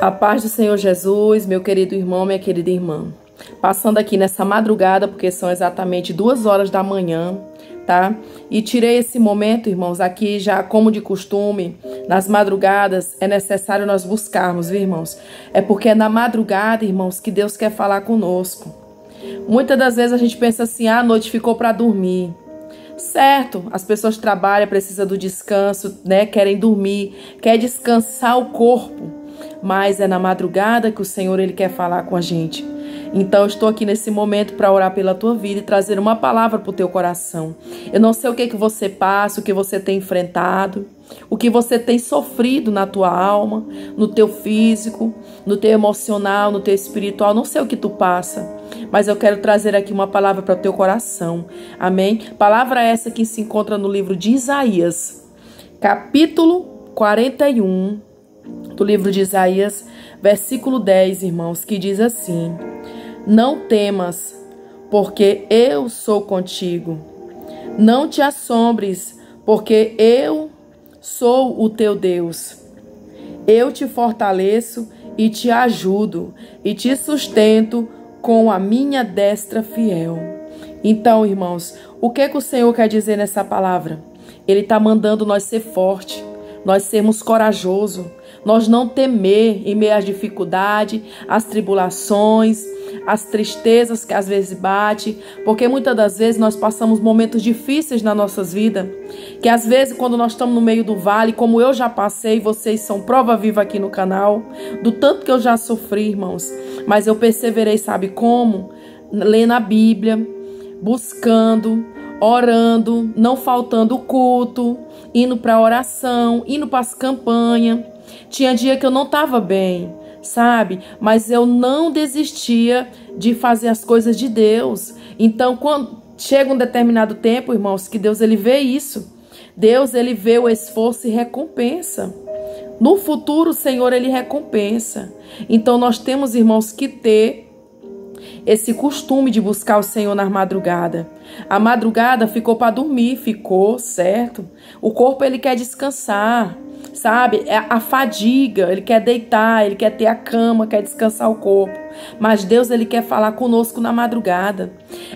A paz do Senhor Jesus, meu querido irmão, minha querida irmã. Passando aqui nessa madrugada, porque são exatamente duas horas da manhã, tá? E tirei esse momento, irmãos, aqui já como de costume, nas madrugadas é necessário nós buscarmos, viu, irmãos? É porque é na madrugada, irmãos, que Deus quer falar conosco. Muitas das vezes a gente pensa assim: ah, a noite ficou para dormir. Certo, as pessoas trabalham, precisam do descanso, né? Querem dormir, quer descansar o corpo mas é na madrugada que o Senhor ele quer falar com a gente. Então estou aqui nesse momento para orar pela tua vida e trazer uma palavra para o teu coração. Eu não sei o que que você passa, o que você tem enfrentado, o que você tem sofrido na tua alma, no teu físico, no teu emocional, no teu espiritual, não sei o que tu passa, mas eu quero trazer aqui uma palavra para o teu coração. Amém? Palavra essa que se encontra no livro de Isaías, capítulo 41, do livro de Isaías, versículo 10, irmãos, que diz assim: Não temas, porque eu sou contigo. Não te assombres, porque eu sou o teu Deus. Eu te fortaleço e te ajudo e te sustento com a minha destra fiel. Então, irmãos, o que, que o Senhor quer dizer nessa palavra? Ele está mandando nós ser forte, nós sermos corajosos, nós não temer em meio às dificuldades, às tribulações, às tristezas que às vezes bate, porque muitas das vezes nós passamos momentos difíceis na nossas vidas, que às vezes quando nós estamos no meio do vale, como eu já passei, vocês são prova viva aqui no canal, do tanto que eu já sofri, irmãos, mas eu perseverei, sabe como? Lendo a Bíblia, buscando, orando, não faltando culto, indo para oração, indo para as campanhas. Tinha dia que eu não estava bem, sabe? Mas eu não desistia de fazer as coisas de Deus. Então, quando chega um determinado tempo, irmãos, que Deus ele vê isso. Deus ele vê o esforço e recompensa. No futuro, o Senhor ele recompensa. Então nós temos, irmãos, que ter esse costume de buscar o Senhor na madrugada. A madrugada ficou para dormir, ficou, certo? O corpo ele quer descansar sabe? É a fadiga, ele quer deitar, ele quer ter a cama, quer descansar o corpo. Mas Deus, ele quer falar conosco na madrugada.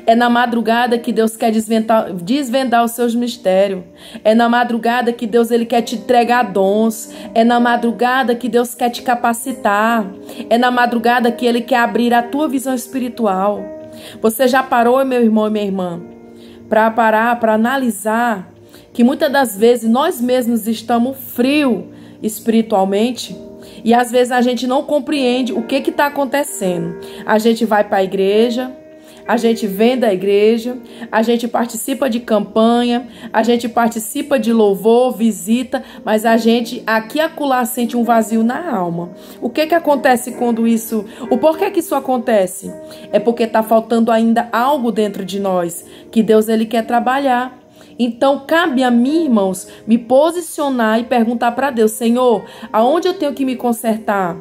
É na madrugada que Deus quer desvendar, desvendar os seus mistérios. É na madrugada que Deus, ele quer te entregar dons. É na madrugada que Deus quer te capacitar. É na madrugada que ele quer abrir a tua visão espiritual. Você já parou, meu irmão e minha irmã, para parar, para analisar que muitas das vezes nós mesmos estamos frio espiritualmente e às vezes a gente não compreende o que está acontecendo. A gente vai para a igreja, a gente vem da igreja, a gente participa de campanha, a gente participa de louvor, visita, mas a gente aqui acolá sente um vazio na alma. O que que acontece quando isso? O porquê que isso acontece? É porque está faltando ainda algo dentro de nós que Deus ele quer trabalhar. Então, cabe a mim, irmãos, me posicionar e perguntar para Deus: Senhor, aonde eu tenho que me consertar?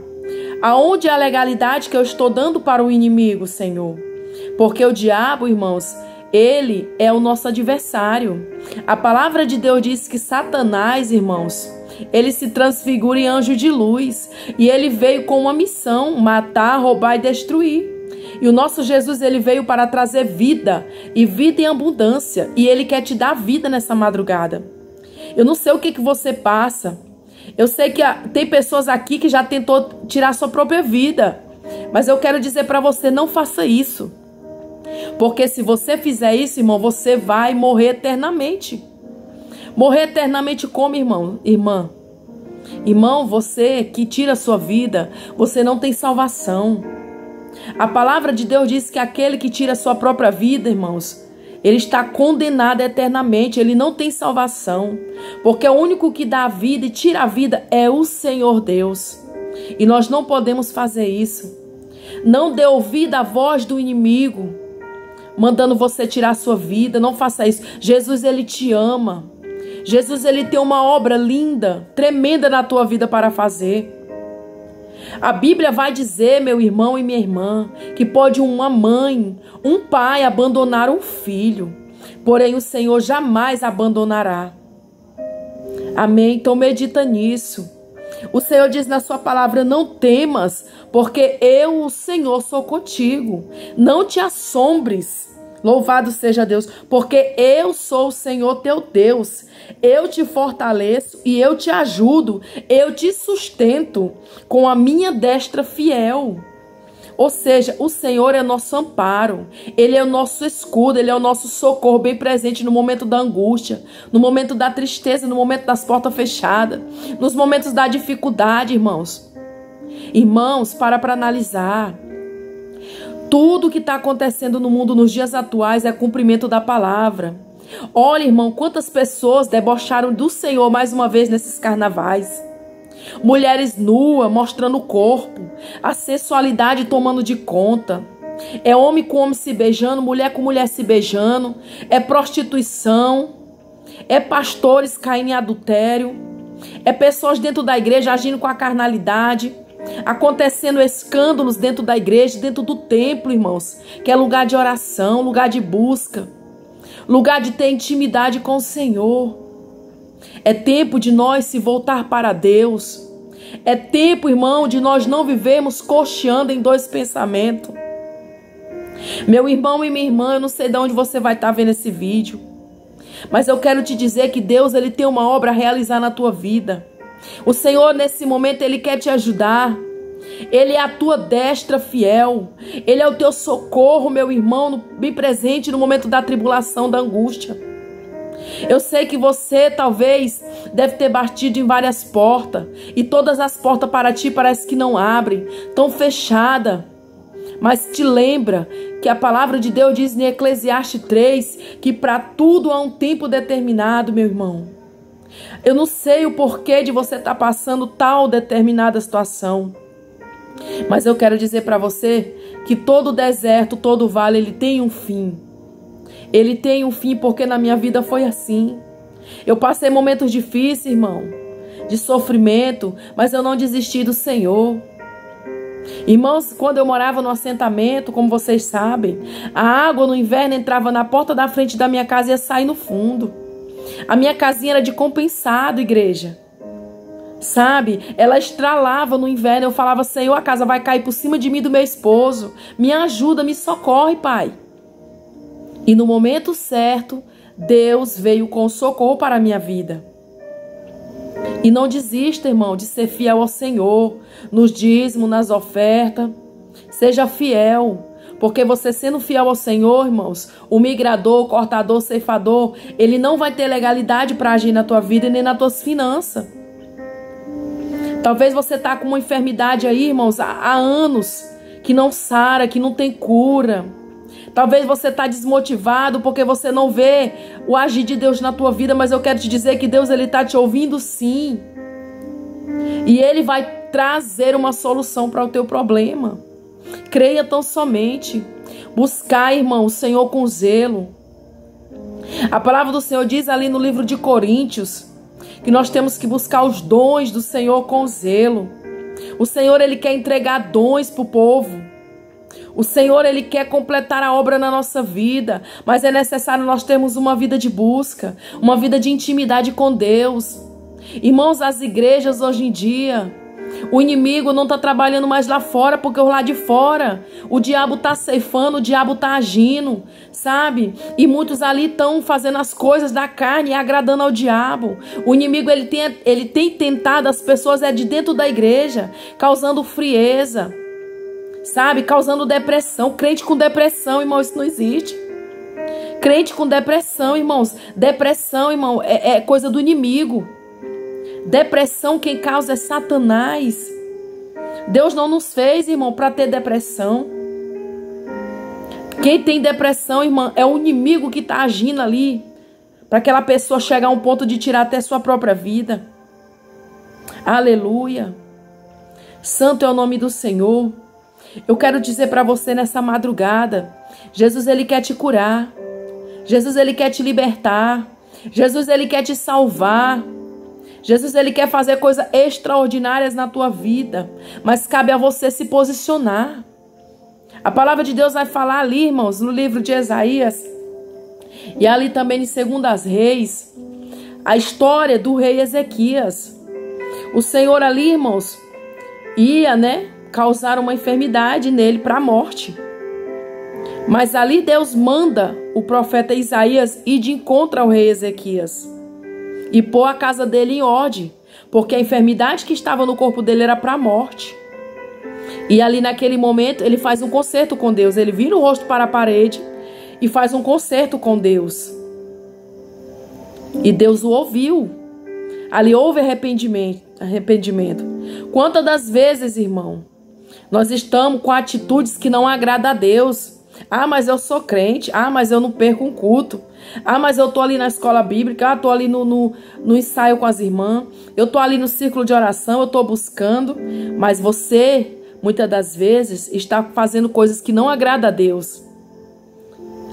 Aonde é a legalidade que eu estou dando para o inimigo, Senhor? Porque o diabo, irmãos, ele é o nosso adversário. A palavra de Deus diz que Satanás, irmãos, ele se transfigura em anjo de luz e ele veio com uma missão: matar, roubar e destruir. E o nosso Jesus, ele veio para trazer vida e vida em abundância. E ele quer te dar vida nessa madrugada. Eu não sei o que, que você passa. Eu sei que tem pessoas aqui que já tentou tirar sua própria vida. Mas eu quero dizer para você, não faça isso. Porque se você fizer isso, irmão, você vai morrer eternamente. Morrer eternamente como, irmão? Irmã. Irmão, você que tira a sua vida, você não tem salvação. A palavra de Deus diz que aquele que tira a sua própria vida, irmãos, ele está condenado eternamente, ele não tem salvação, porque o único que dá a vida e tira a vida é o Senhor Deus. E nós não podemos fazer isso. Não dê ouvido à voz do inimigo, mandando você tirar a sua vida, não faça isso. Jesus ele te ama. Jesus ele tem uma obra linda, tremenda na tua vida para fazer. A Bíblia vai dizer, meu irmão e minha irmã, que pode uma mãe, um pai abandonar um filho, porém o Senhor jamais abandonará. Amém? Então medita nisso. O Senhor diz na sua palavra: não temas, porque eu, o Senhor, sou contigo. Não te assombres. Louvado seja Deus, porque eu sou o Senhor teu Deus. Eu te fortaleço e eu te ajudo. Eu te sustento com a minha destra fiel. Ou seja, o Senhor é nosso amparo, Ele é o nosso escudo, Ele é o nosso socorro bem presente no momento da angústia, no momento da tristeza, no momento das portas fechadas, nos momentos da dificuldade, irmãos. Irmãos, para para analisar. Tudo que está acontecendo no mundo nos dias atuais é cumprimento da palavra. Olha, irmão, quantas pessoas debocharam do Senhor mais uma vez nesses carnavais. Mulheres nuas mostrando o corpo, a sensualidade tomando de conta. É homem com homem se beijando, mulher com mulher se beijando. É prostituição. É pastores caindo em adultério. É pessoas dentro da igreja agindo com a carnalidade. Acontecendo escândalos dentro da igreja, dentro do templo, irmãos, que é lugar de oração, lugar de busca, lugar de ter intimidade com o Senhor. É tempo de nós se voltar para Deus. É tempo, irmão, de nós não vivermos cocheando em dois pensamentos. Meu irmão e minha irmã, eu não sei de onde você vai estar vendo esse vídeo. Mas eu quero te dizer que Deus ele tem uma obra a realizar na tua vida. O Senhor nesse momento ele quer te ajudar. Ele é a tua destra fiel. Ele é o teu socorro, meu irmão, bem presente no momento da tribulação, da angústia. Eu sei que você talvez deve ter batido em várias portas e todas as portas para ti parece que não abrem, estão fechadas. Mas te lembra que a palavra de Deus diz em Eclesiastes 3 que para tudo há um tempo determinado, meu irmão. Eu não sei o porquê de você estar tá passando tal determinada situação. Mas eu quero dizer para você que todo deserto, todo vale, ele tem um fim. Ele tem um fim porque na minha vida foi assim. Eu passei momentos difíceis, irmão, de sofrimento, mas eu não desisti do Senhor. Irmãos, quando eu morava no assentamento, como vocês sabem, a água no inverno entrava na porta da frente da minha casa e ia sair no fundo. A minha casinha era de compensado, igreja. Sabe? Ela estralava no inverno. Eu falava, Senhor, a casa vai cair por cima de mim do meu esposo. Me ajuda, me socorre, Pai. E no momento certo, Deus veio com socorro para a minha vida. E não desista, irmão, de ser fiel ao Senhor, nos dízimos, nas ofertas. Seja fiel. Porque você sendo fiel ao Senhor, irmãos, o migrador, o cortador, o ceifador, ele não vai ter legalidade para agir na tua vida e nem nas tuas finanças. Talvez você tá com uma enfermidade aí, irmãos, há, anos, que não sara, que não tem cura. Talvez você está desmotivado porque você não vê o agir de Deus na tua vida, mas eu quero te dizer que Deus ele está te ouvindo sim. E ele vai trazer uma solução para o teu problema. Creia tão somente. Buscar, irmão, o Senhor com zelo. A palavra do Senhor diz ali no livro de Coríntios que nós temos que buscar os dons do Senhor com zelo. O Senhor ele quer entregar dons para o povo. O Senhor, Ele quer completar a obra na nossa vida, mas é necessário nós termos uma vida de busca, uma vida de intimidade com Deus. Irmãos, as igrejas hoje em dia, o inimigo não está trabalhando mais lá fora, porque lá de fora, o diabo está ceifando, o diabo está agindo, sabe? E muitos ali estão fazendo as coisas da carne e agradando ao diabo. O inimigo ele tem, ele tem tentado as pessoas é de dentro da igreja, causando frieza sabe? Causando depressão. Crente com depressão, irmão, isso não existe. Crente com depressão, irmãos. Depressão, irmão, é, é coisa do inimigo. Depressão, quem causa é Satanás. Deus não nos fez, irmão, para ter depressão. Quem tem depressão, irmão, é o inimigo que está agindo ali. Para aquela pessoa chegar a um ponto de tirar até sua própria vida. Aleluia. Santo é o nome do Senhor. Eu quero dizer para você nessa madrugada, Jesus ele quer te curar. Jesus ele quer te libertar. Jesus ele quer te salvar. Jesus ele quer fazer coisas extraordinárias na tua vida, mas cabe a você se posicionar. A palavra de Deus vai falar ali, irmãos, no livro de Isaías e ali também em Segundas Reis, a história do rei Ezequias. O Senhor ali, irmãos, ia, né, causar uma enfermidade nele para a morte. Mas ali Deus manda o profeta Isaías ir de encontro ao rei Ezequias e pôr a casa dele em ordem, porque a enfermidade que estava no corpo dele era para a morte. E ali naquele momento ele faz um concerto com Deus, ele vira o rosto para a parede e faz um concerto com Deus. E Deus o ouviu. Ali houve arrependimento, arrependimento. Quantas das vezes, irmão, nós estamos com atitudes que não agradam a Deus. Ah, mas eu sou crente. Ah, mas eu não perco um culto. Ah, mas eu tô ali na escola bíblica. Ah, tô ali no, no, no ensaio com as irmãs. Eu tô ali no círculo de oração. Eu tô buscando. Mas você, muitas das vezes, está fazendo coisas que não agradam a Deus.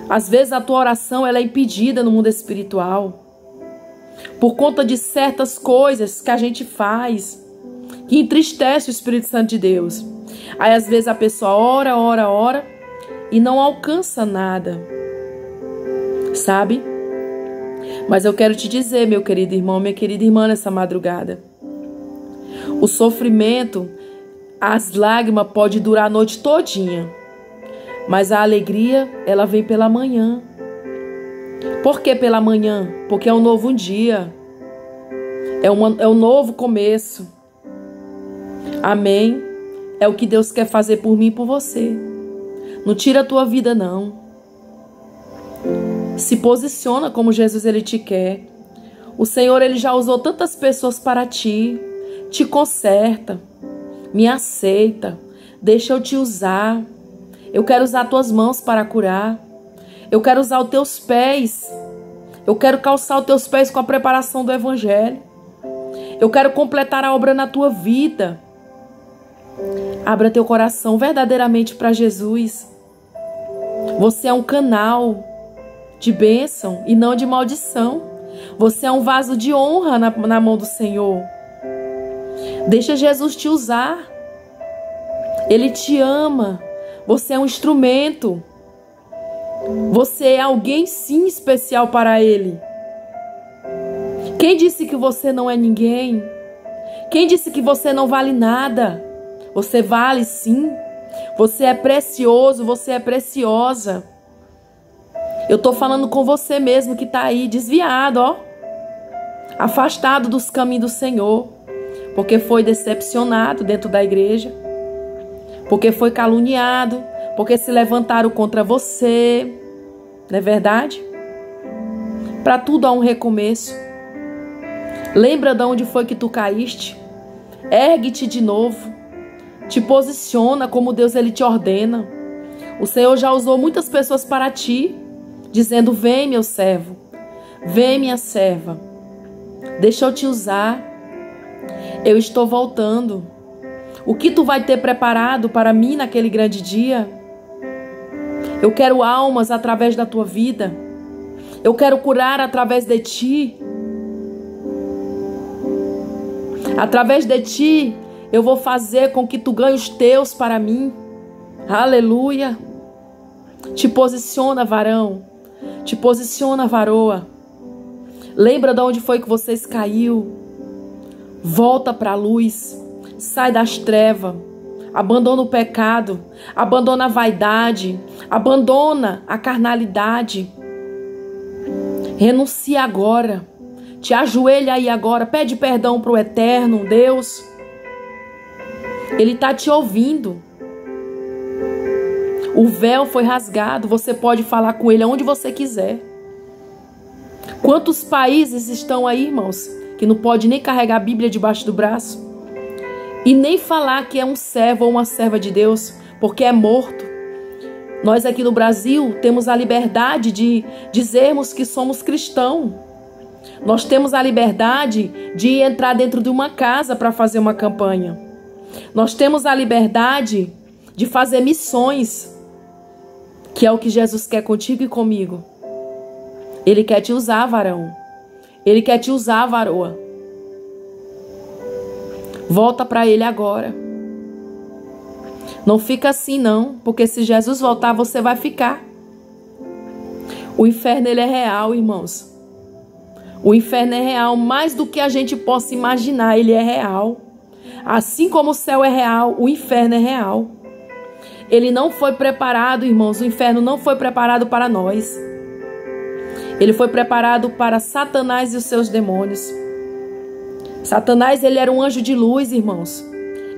Às vezes a tua oração ela é impedida no mundo espiritual por conta de certas coisas que a gente faz que entristece o Espírito Santo de Deus. Aí às vezes a pessoa ora, ora, ora e não alcança nada. Sabe? Mas eu quero te dizer, meu querido irmão, minha querida irmã, nessa madrugada. O sofrimento, as lágrimas pode durar a noite todinha. Mas a alegria, ela vem pela manhã. Por que pela manhã? Porque é um novo dia. É, uma, é um novo começo. Amém? É o que Deus quer fazer por mim e por você. Não tira a tua vida, não. Se posiciona como Jesus ele te quer. O Senhor ele já usou tantas pessoas para ti. Te conserta. Me aceita. Deixa eu te usar. Eu quero usar tuas mãos para curar. Eu quero usar os teus pés. Eu quero calçar os teus pés com a preparação do Evangelho. Eu quero completar a obra na tua vida. Abra teu coração verdadeiramente para Jesus. Você é um canal de bênção e não de maldição. Você é um vaso de honra na, na mão do Senhor. Deixa Jesus te usar. Ele te ama. Você é um instrumento. Você é alguém sim especial para Ele. Quem disse que você não é ninguém? Quem disse que você não vale nada? Você vale sim. Você é precioso, você é preciosa. Eu tô falando com você mesmo que tá aí desviado, ó. Afastado dos caminhos do Senhor, porque foi decepcionado dentro da igreja, porque foi caluniado, porque se levantaram contra você. Não é verdade? Para tudo há um recomeço. Lembra de onde foi que tu caíste? Ergue-te de novo. Te posiciona como Deus ele te ordena. O Senhor já usou muitas pessoas para ti, dizendo: "Vem, meu servo. Vem, minha serva. Deixa eu te usar. Eu estou voltando. O que tu vai ter preparado para mim naquele grande dia? Eu quero almas através da tua vida. Eu quero curar através de ti. Através de ti, eu vou fazer com que tu ganhe os teus para mim. Aleluia. Te posiciona, varão. Te posiciona, varoa. Lembra de onde foi que vocês caiu. Volta para a luz. Sai das trevas. Abandona o pecado, abandona a vaidade, abandona a carnalidade. Renuncia agora. Te ajoelha aí agora, pede perdão para o eterno Deus. Ele está te ouvindo. O véu foi rasgado, você pode falar com ele aonde você quiser. Quantos países estão aí, irmãos, que não pode nem carregar a Bíblia debaixo do braço? E nem falar que é um servo ou uma serva de Deus, porque é morto. Nós aqui no Brasil temos a liberdade de dizermos que somos cristãos. Nós temos a liberdade de entrar dentro de uma casa para fazer uma campanha. Nós temos a liberdade de fazer missões, que é o que Jesus quer contigo e comigo. Ele quer te usar, varão. Ele quer te usar, varoa. Volta para ele agora. Não fica assim não, porque se Jesus voltar, você vai ficar. O inferno ele é real, irmãos. O inferno é real mais do que a gente possa imaginar, ele é real. Assim como o céu é real, o inferno é real. Ele não foi preparado, irmãos, o inferno não foi preparado para nós. Ele foi preparado para Satanás e os seus demônios. Satanás, ele era um anjo de luz, irmãos.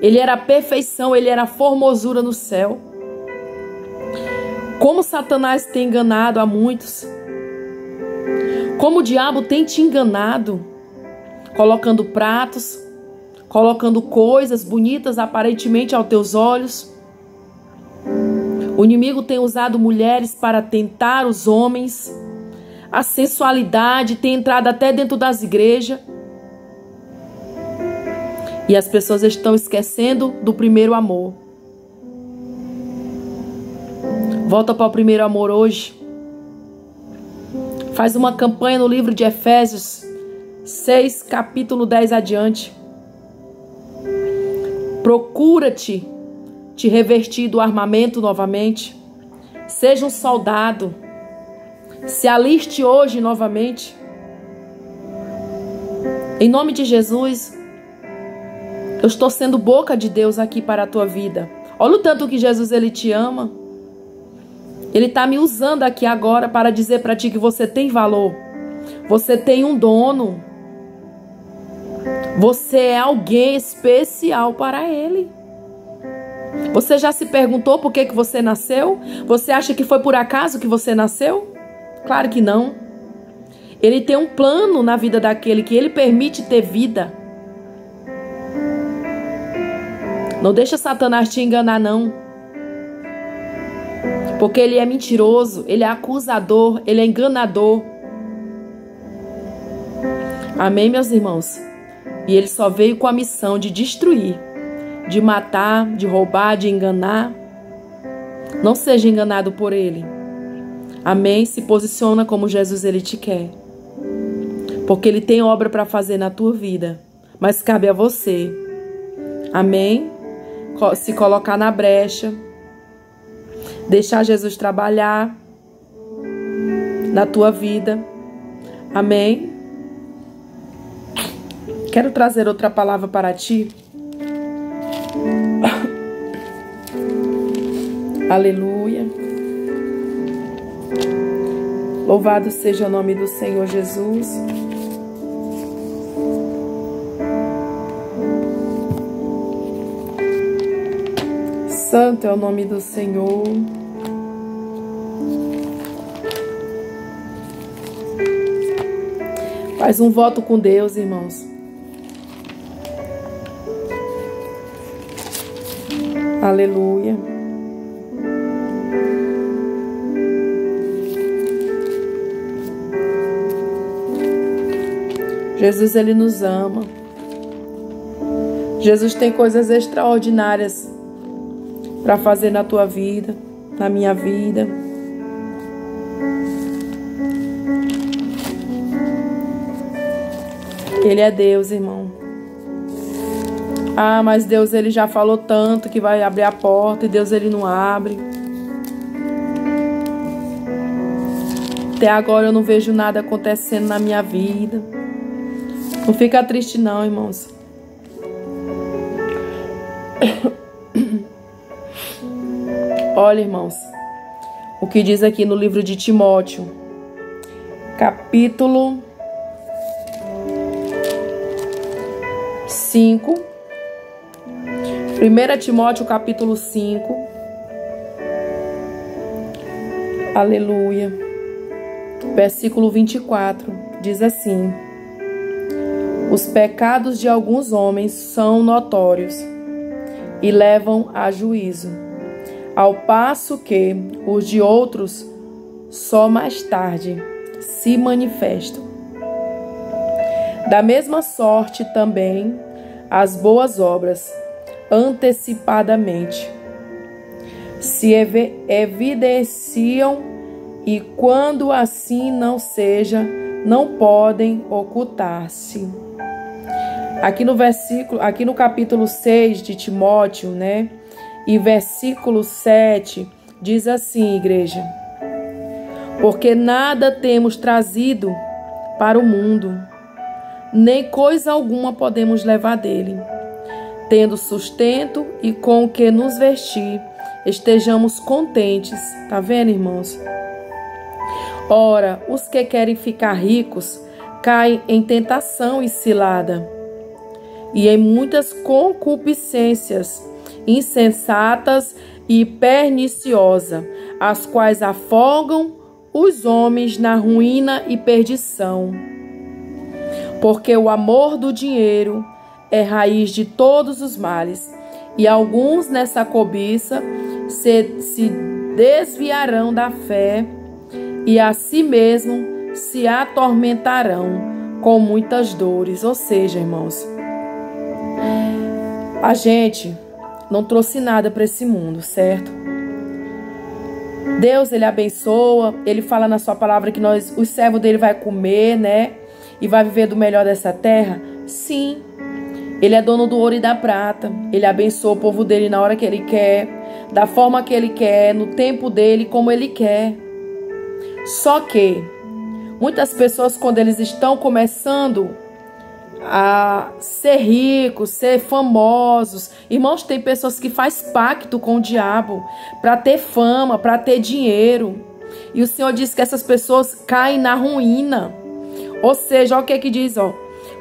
Ele era a perfeição, ele era a formosura no céu. Como Satanás tem enganado a muitos. Como o diabo tem te enganado, colocando pratos, colocando coisas bonitas aparentemente aos teus olhos. O inimigo tem usado mulheres para tentar os homens. A sensualidade tem entrado até dentro das igrejas. E as pessoas estão esquecendo do primeiro amor. Volta para o primeiro amor hoje. Faz uma campanha no livro de Efésios 6, capítulo 10 adiante. Procura-te te revestir do armamento novamente. Seja um soldado. Se aliste hoje novamente. Em nome de Jesus, eu estou sendo boca de Deus aqui para a tua vida. Olha o tanto que Jesus ele te ama. Ele está me usando aqui agora para dizer para ti que você tem valor. Você tem um dono. Você é alguém especial para Ele. Você já se perguntou por que, que você nasceu? Você acha que foi por acaso que você nasceu? Claro que não. Ele tem um plano na vida daquele que ele permite ter vida. Não deixa Satanás te enganar, não. Porque ele é mentiroso, ele é acusador, ele é enganador. Amém, meus irmãos? E ele só veio com a missão de destruir, de matar, de roubar, de enganar. Não seja enganado por ele. Amém? Se posiciona como Jesus ele te quer. Porque ele tem obra para fazer na tua vida, mas cabe a você. Amém? se colocar na brecha, deixar Jesus trabalhar na tua vida. Amém? Quero trazer outra palavra para ti. Aleluia. Louvado seja o nome do Senhor Jesus. Santo é o nome do Senhor. Faz um voto com Deus, irmãos. Aleluia. Jesus, ele nos ama. Jesus tem coisas extraordinárias para fazer na tua vida, na minha vida. Ele é Deus, irmão. Ah, mas Deus ele já falou tanto que vai abrir a porta e Deus ele não abre. Até agora eu não vejo nada acontecendo na minha vida. Não fica triste não, irmãos. Olha, irmãos, o que diz aqui no livro de Timóteo, capítulo 5. 1 Timóteo, capítulo 5. Aleluia. Versículo 24 diz assim: Os pecados de alguns homens são notórios e levam a juízo ao passo que os de outros só mais tarde se manifestam. Da mesma sorte também as boas obras, antecipadamente, se evidenciam e quando assim não seja, não podem ocultar-se. Aqui no versículo, aqui no capítulo 6 de Timóteo, né? E versículo 7 diz assim, igreja: Porque nada temos trazido para o mundo, nem coisa alguma podemos levar dele. Tendo sustento e com o que nos vestir, estejamos contentes. Tá vendo, irmãos? Ora, os que querem ficar ricos caem em tentação e cilada, e em muitas concupiscências insensatas e perniciosas, as quais afogam os homens na ruína e perdição. Porque o amor do dinheiro é raiz de todos os males, e alguns nessa cobiça se, se desviarão da fé e a si mesmo se atormentarão com muitas dores. Ou seja, irmãos, a gente não trouxe nada para esse mundo, certo? Deus, ele abençoa, ele fala na sua palavra que nós, o servo dele vai comer, né? E vai viver do melhor dessa terra? Sim. Ele é dono do ouro e da prata. Ele abençoa o povo dele na hora que ele quer, da forma que ele quer, no tempo dele, como ele quer. Só que muitas pessoas, quando eles estão começando a ser ricos, ser famosos. Irmãos, tem pessoas que faz pacto com o diabo para ter fama, para ter dinheiro. E o Senhor diz que essas pessoas caem na ruína. Ou seja, olha o que que diz, ó.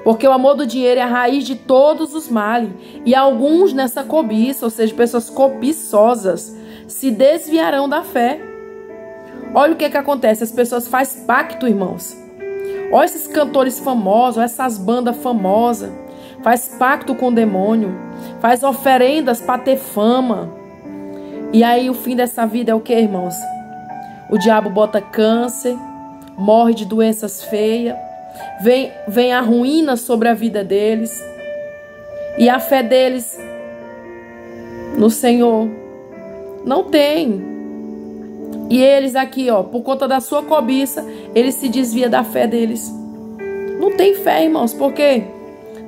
Porque o amor do dinheiro é a raiz de todos os males. E alguns nessa cobiça, ou seja, pessoas cobiçosas, se desviarão da fé. Olha o que que acontece, as pessoas faz pacto, irmãos Olha esses cantores famosos, essas bandas famosas. Faz pacto com o demônio. Faz oferendas para ter fama. E aí o fim dessa vida é o que, irmãos? O diabo bota câncer, morre de doenças feias, vem, vem a ruína sobre a vida deles. E a fé deles no Senhor não tem. E eles aqui, ó, por conta da sua cobiça, eles se desvia da fé deles. Não tem fé, irmãos, porque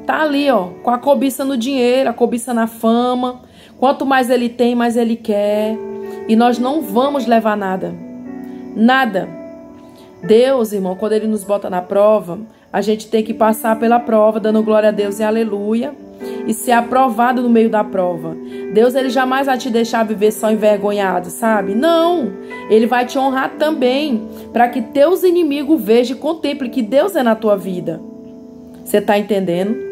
tá ali, ó, com a cobiça no dinheiro, a cobiça na fama. Quanto mais ele tem, mais ele quer. E nós não vamos levar nada. Nada. Deus, irmão, quando ele nos bota na prova, a gente tem que passar pela prova, dando glória a Deus e aleluia e ser aprovado no meio da prova. Deus ele jamais vai te deixar viver só envergonhado, sabe? Não. Ele vai te honrar também, para que teus inimigos vejam e contemplem que Deus é na tua vida. Você está entendendo?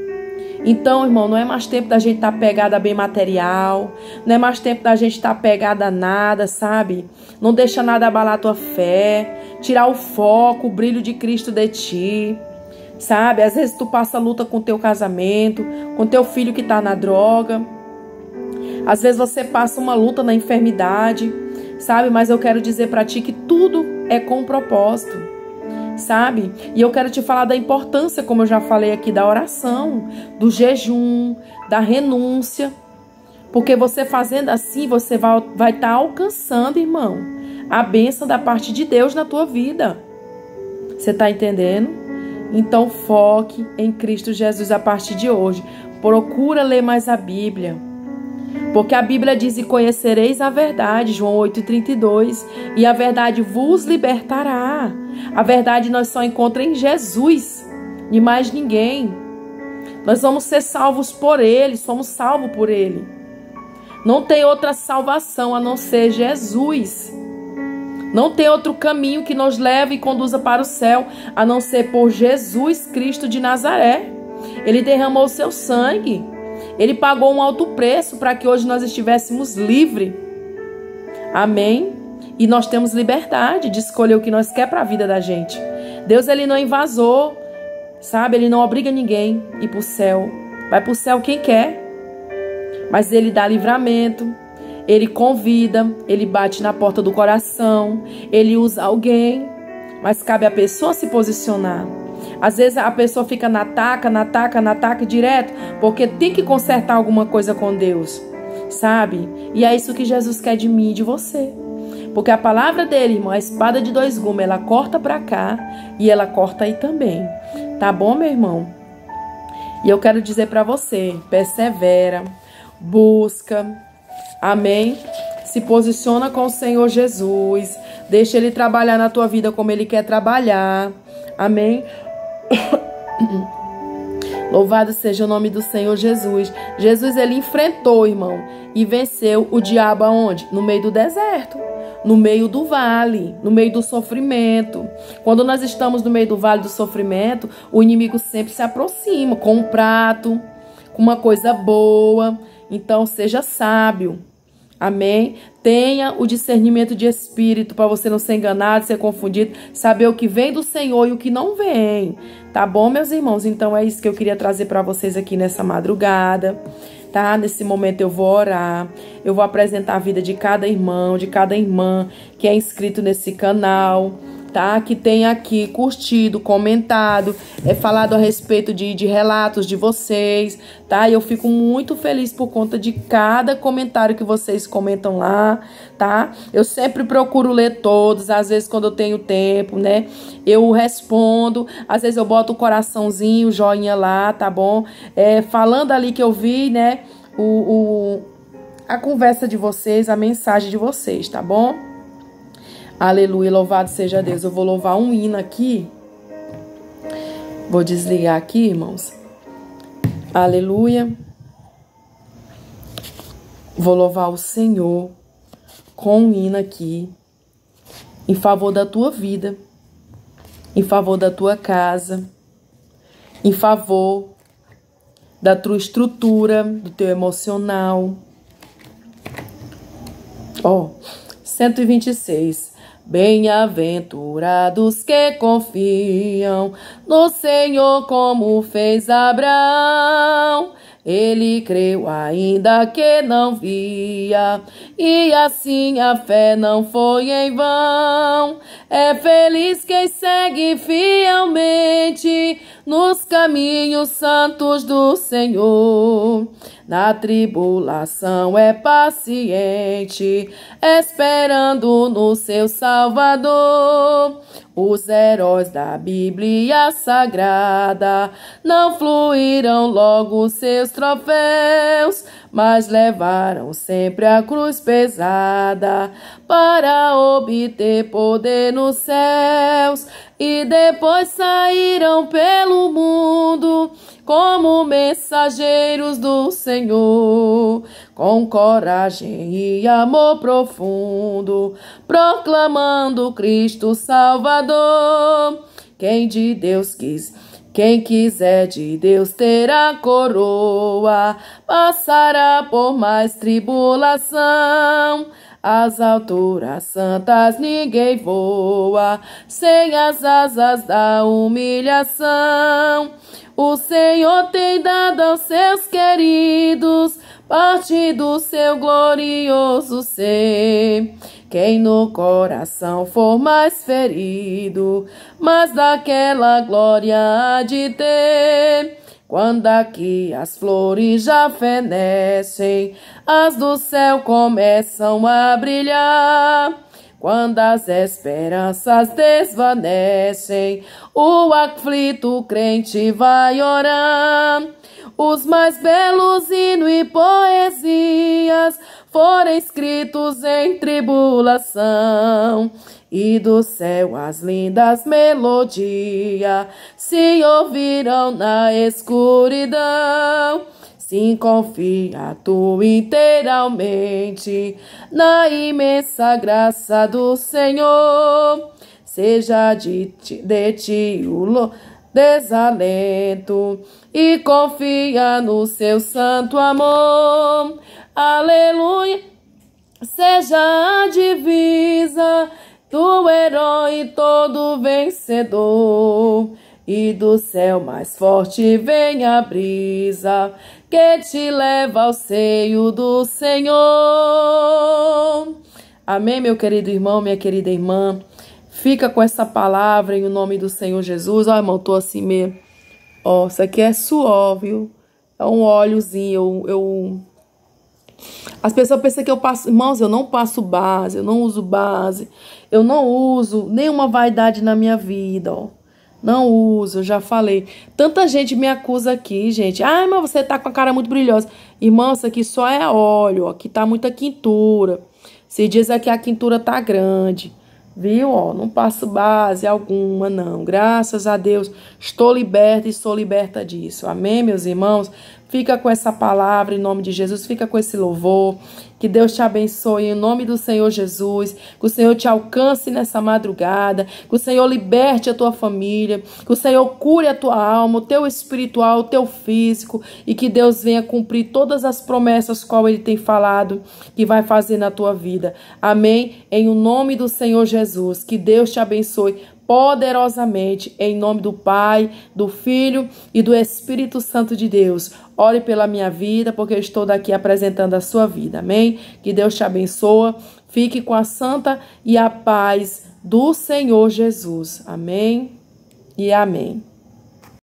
Então, irmão, não é mais tempo da gente estar tá pegada a bem material, não é mais tempo da gente estar tá pegada a nada, sabe? Não deixa nada abalar a tua fé, tirar o foco, o brilho de Cristo de ti sabe? Às vezes tu passa luta com teu casamento, com teu filho que tá na droga. Às vezes você passa uma luta na enfermidade, sabe? Mas eu quero dizer para ti que tudo é com propósito, sabe? E eu quero te falar da importância, como eu já falei aqui, da oração, do jejum, da renúncia. Porque você fazendo assim, você vai estar vai tá alcançando, irmão, a bênção da parte de Deus na tua vida. Você tá entendendo? Então foque em Cristo Jesus a partir de hoje. Procura ler mais a Bíblia. Porque a Bíblia diz: E conhecereis a verdade, João 8,32, e a verdade vos libertará. A verdade nós só encontramos em Jesus, e mais ninguém. Nós vamos ser salvos por Ele, somos salvos por Ele. Não tem outra salvação a não ser Jesus. Não tem outro caminho que nos leve e conduza para o céu a não ser por Jesus Cristo de Nazaré. Ele derramou o seu sangue. Ele pagou um alto preço para que hoje nós estivéssemos livres. Amém? E nós temos liberdade de escolher o que nós quer para a vida da gente. Deus ele não invasou, sabe? Ele não obriga ninguém a ir para o céu. Vai para o céu quem quer. Mas ele dá livramento, ele convida, ele bate na porta do coração, ele usa alguém, mas cabe a pessoa se posicionar. Às vezes a pessoa fica na taca, na taca, na taca direto, porque tem que consertar alguma coisa com Deus, sabe? E é isso que Jesus quer de mim e de você. Porque a palavra dele, irmão, a espada de dois gumes, ela corta para cá e ela corta aí também. Tá bom, meu irmão? E eu quero dizer para você, persevera, busca, Amém? Se posiciona com o Senhor Jesus. Deixa Ele trabalhar na tua vida como Ele quer trabalhar. Amém? Louvado seja o nome do Senhor Jesus. Jesus ele enfrentou, irmão, e venceu o diabo aonde? No meio do deserto, no meio do vale, no meio do sofrimento. Quando nós estamos no meio do vale do sofrimento, o inimigo sempre se aproxima com um prato, com uma coisa boa. Então seja sábio. Amém? Tenha o discernimento de espírito para você não ser enganado, ser confundido, saber o que vem do Senhor e o que não vem. Tá bom, meus irmãos? Então é isso que eu queria trazer para vocês aqui nessa madrugada. Tá? Nesse momento eu vou orar. Eu vou apresentar a vida de cada irmão, de cada irmã que é inscrito nesse canal tá? Que tem aqui curtido, comentado, é falado a respeito de, de relatos de vocês, tá? E eu fico muito feliz por conta de cada comentário que vocês comentam lá, tá? Eu sempre procuro ler todos, às vezes quando eu tenho tempo, né? Eu respondo, às vezes eu boto o coraçãozinho, o joinha lá, tá bom? É, falando ali que eu vi, né? o, o a conversa de vocês, a mensagem de vocês, tá bom? Aleluia, louvado seja Deus. Eu vou louvar um hino aqui. Vou desligar aqui, irmãos. Aleluia. Vou louvar o Senhor com um hino aqui em favor da tua vida, em favor da tua casa, em favor da tua estrutura, do teu emocional. Ó, oh, 126. Bem-aventurados que confiam no Senhor, como fez Abraão. Ele creu ainda que não via, e assim a fé não foi em vão. É feliz quem segue fielmente nos caminhos santos do Senhor. Na tribulação é paciente, esperando no seu Salvador. Os heróis da Bíblia Sagrada não fluíram logo seus troféus, mas levaram sempre a cruz pesada para obter poder nos céus e depois saíram pelo mundo como mensageiros do Senhor, com coragem e amor profundo, proclamando Cristo Salvador. Quem de Deus quis quem quiser de Deus ter a coroa, passará por mais tribulação. As alturas santas ninguém voa, sem as asas da humilhação. O Senhor tem dado aos seus queridos parte do seu glorioso ser. Quem no coração for mais ferido, mas daquela glória há de ter. Quando aqui as flores já fenecem, as do céu começam a brilhar. Quando as esperanças desvanecem, o aflito crente vai orar. Os mais belos hinos e poesias foram escritos em tribulação e do céu as lindas melodias se ouviram na escuridão. Sim, confia tu inteiramente na imensa graça do Senhor. Seja de ti, de ti o desalento e confia no seu santo amor. Aleluia. Seja a divisa do herói todo vencedor. E do céu mais forte vem a brisa que te leva ao seio do Senhor. Amém, meu querido irmão, minha querida irmã. Fica com essa palavra em nome do Senhor Jesus. Ó, irmão, tô assim mesmo. Ó, isso aqui é suor, viu? É um óleozinho. Eu, eu as pessoas pensam que eu passo, irmãos, eu não passo base, eu não uso base, eu não uso nenhuma vaidade na minha vida, ó. Não uso, já falei. Tanta gente me acusa aqui, gente. Ai, mas você tá com a cara muito brilhosa. Irmão, isso aqui só é óleo, ó. Aqui tá muita quintura. Se diz aqui a quintura tá grande. Viu? Ó, não passo base alguma, não. Graças a Deus, estou liberta e sou liberta disso. Amém, meus irmãos? Fica com essa palavra em nome de Jesus, fica com esse louvor. Que Deus te abençoe em nome do Senhor Jesus. Que o Senhor te alcance nessa madrugada. Que o Senhor liberte a tua família. Que o Senhor cure a tua alma, o teu espiritual, o teu físico. E que Deus venha cumprir todas as promessas qual Ele tem falado que vai fazer na tua vida. Amém? Em o nome do Senhor Jesus. Que Deus te abençoe poderosamente em nome do Pai, do Filho e do Espírito Santo de Deus. Ore pela minha vida, porque eu estou daqui apresentando a sua vida. Amém? Que Deus te abençoe. Fique com a santa e a paz do Senhor Jesus. Amém e amém.